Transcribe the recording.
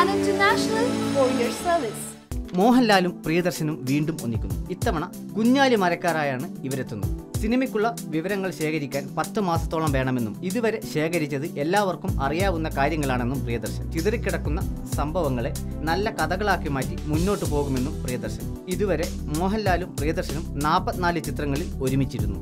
an international courier service. മോഹൻലാലും പ്രിയദർശനും വീണ്ടും ഒന്നിക്കുന്നു. ഇത്തവണ കുഞ്ഞാലി മരക്കാരായാണ് ഇവരെത്തുന്നത്. സിനിമയ്ക്കുള്ള വിവരങ്ങൾ ശേഖരിക്കാൻ പത്ത് മാസത്തോളം വേണമെന്നും ഇതുവരെ ശേഖരിച്ചത് എല്ലാവർക്കും അറിയാവുന്ന കാര്യങ്ങളാണെന്നും പ്രിയദർശൻ. ചിതറിക്കിടക്കുന്ന സംഭവങ്ങളെ നല്ല കഥകളാക്കി മാറ്റി മുന്നോട്ട് പോകുമെന്നും പ്രിയദർശൻ. ഇതുവരെ മോഹൻലാലും പ്രിയദർശനും നാൽപ്പത്തിനാല് ചിത്രങ്ങളിൽ ഒരുമിച്ചിരുന്നു.